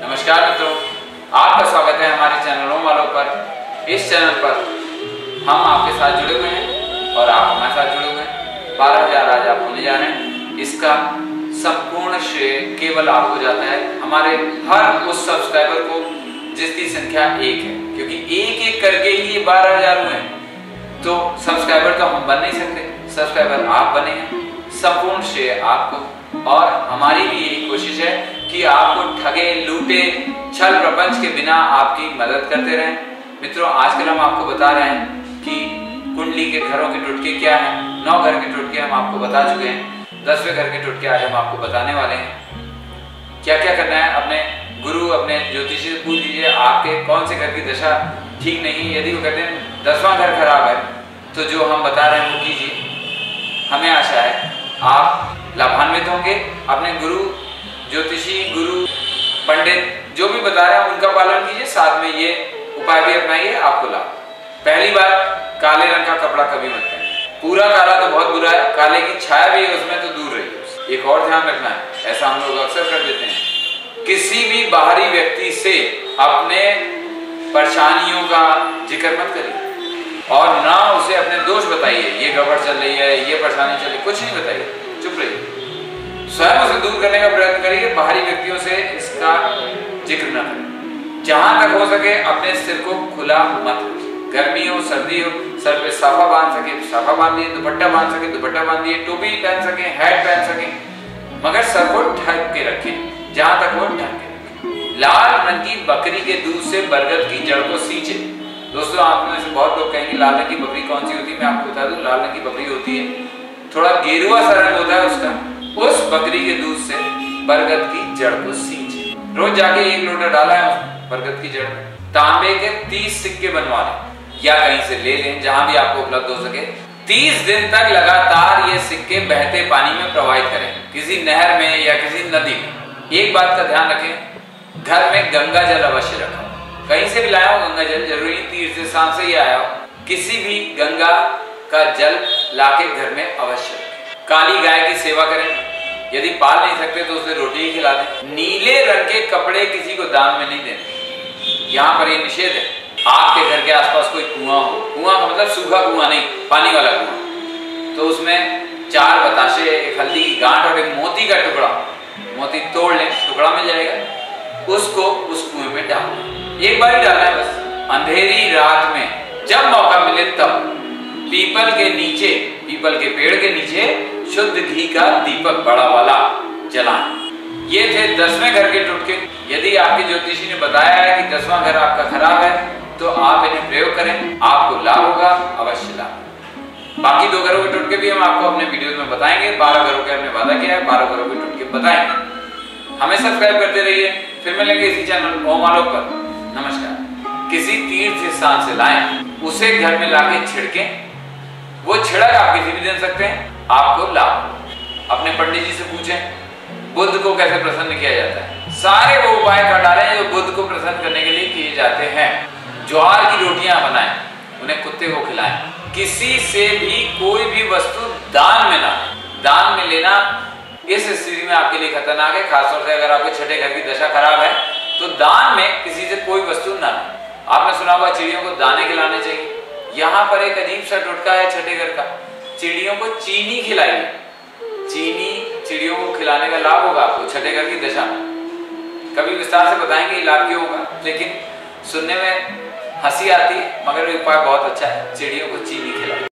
नमस्कार मित्रों, आपका स्वागत है हमारे चैनलों वालों पर। इस चैनल पर हम आपके साथ जुड़े हुए हैं और आप हमारे साथ जुड़े हुए हैं। बारह हज़ार आज आप होने जा रहे हैं। इसका संपूर्ण श्रेय केवल आपको जाता है। हमारे हर उस सब्सक्राइबर को जिसकी संख्या एक है, क्योंकि एक एक करके ही बारह हज़ार हुए हैं। तो सब्सक्राइबर तो हम बन नहीं सकते। सब्सक्राइबर आप बने हैं। संपूर्ण श्रेय आपको। और हमारी भी यही कोशिश है कि आपको ठगे, लूटे, छल प्रपंच के बिना आपकी मदद करते रहें। मित्रों, आजकल हम आपको बता रहे हैं कि कुंडली के घरों के टुटके क्या हैं, नौ घर के टुटके हम आपको बता चुके हैं, दसवें घर के टुटके आज हम आपको बताने वाले हैं। क्या क्या करना है? अपने गुरु, अपने ज्योतिषी से पूछ लीजिए आपके कौन से घर की दशा ठीक नहीं? यदि वो कहते हैं, दसवां घर खराब है तो जो हम बता रहे हैं वो कीजिए हमें आशा है, आप लाभान्वित होंगे। अपने गुरु ज्योतिषी, गुरु, पंडित, जो भी बता रहे हैं, उनका पालन कीजिए, साथ में ये उपाय भी अपनाइए, आपको लाभ। पहली बात, काले रंग का कपड़ा कभी मत पहने। पूरा काला तो बहुत बुरा है, काले की छाया भी है उसमें तो दूर रहिए एक और ध्यान रखना है, ऐसा हम लोग अक्सर कर देते हैं। किसी भी बाहरी व्यक्ति से अपने परेशानियों का ज़िक्र मत करिए। और ना उसे अपने दोष बताइए, ये गड़बड़ चल रही है, ये परेशानी चल रही कुछ नहीं बताइए। दूर करने का प्रयत्न करिए, बाहरी व्यक्तियों से इसका ज़िक्र न करें। जहाँ तक हो सके अपने सिर को खुला मत गर्मी हो, सर्दी हो, सर पे साफा बाँध सके, साफा बाँध दिए, दुपट्टा बाँध सके, दुपट्टा बाँध दिए, टोपी पहन सके हैट पहन सके, मगर सर को ढक के रखें जहाँ तक हो ढक के लाल रंग की बकरी के दूध से बरगद की जड़ को सींचे दोस्तों, आप में से बहुत लोग कहेंगे, लाल रंग की बकरी कौन सी होती है? मैं आपको बता दूँ, लाल रंग की बकरी होती है। थोड़ा गेरुआ सा रंग होता है उसका। उस बकरी के दूध से बरगद की जड़ को सींचे। रोज जाके एक लोटा डाला है बरगद की जड़। तांबे के तीस सिक्के बनवा लें, या कहीं से ले लें, जहाँ भी आपको उपलब्ध हो सके। तीस दिन तक लगातार ये सिक्के बहते पानी में प्रवाहित करें, किसी नहर में या किसी नदी में। एक बात का ध्यान रखें, घर में गंगा जल अवश्य रखें। कहीं से भी लाया हो, गंगा जल ज़रूरी तीर्थ स्थान से ही आया हो। किसी भी गंगा का जल लाके घर में अवश्य काली गाय की सेवा करें यदि पाल नहीं सकते तो उसे रोटी ही खिला दें। नीले रंग के कपड़े किसी को दान में नहीं देने। यहाँ पर ये निषेध है। आपके घर के आसपास कोई कुआँ हो। कुआँ का मतलब सूखा कुआँ नहीं, पानी वाला कुआँ। तो उसमें चार बताशे, एक हल्दी की गांठ और एक मोती का टुकड़ा। मोती तोड़ लें, टुकड़ा मिल जाएगा। उसको उस कुएँ में डाल एक बार ही डालना है बस। अंधेरी रात में जब मौका मिले तब। पीपल के नीचे, पीपल के पेड़ के नीचे शुद्ध घी का दीपक बड़ा वाला जलाएँ ये थे दसवें घर के टुटके। यदि आपके ज्योतिषी ने बताया है कि दसवां घर आपका खराब है तो आप इन्हें प्रयोग करें। आपको लाभ होगा, अवश्य लाभ। बाकी दो घरों के टुटके भी हम आपको अपने वीडियो में बताएँगे। बारह घरों के हमने वादा किया है, बारह घरों के टुटके बताएँगे। हमें सब्सक्राइब करते रहिए, फिर मिलेंगे इसी चैनल ओम आलोक पर। नमस्कार। किसी तीर्थ स्थान से लाएँ, उसे घर में लाके छिड़के। वो छिड़क आप किसी भी दे सकते हैं। आपको लाभ अपने पंडित जी से पूछें, बुद्ध को कैसे प्रसन्न किया जाता है? सारे वो उपाय कर डाले जो बुद्ध को प्रसन्न करने के लिए किए जाते हैं। ज्वार की रोटियाँ बनाएँ, उन्हें कुत्ते को खिलाएँ। किसी से भी कोई भी वस्तु दान में ना, दान में लेना इस स्थिति में आपके लिए खतरनाक है। खासतौर से अगर आपके छठे घर की दशा खराब है तो दान में किसी से कोई वस्तु ना आपने सुना हुआ चिड़ियों को दाने खिलाने चाहिए। यहाँ पर एक अजीब सा टुटका है छठे घर का। चिड़ियों को चीनी खिलाई चीनी चिड़ियों को खिलाने का लाभ होगा आपको छठे घर की दशा में। कभी विस्तार से बताएँगे लाभ क्यों होगा, लेकिन सुनने में हँसी आती है, मगर उपाय बहुत अच्छा है, चिड़ियों को चीनी खिलाओ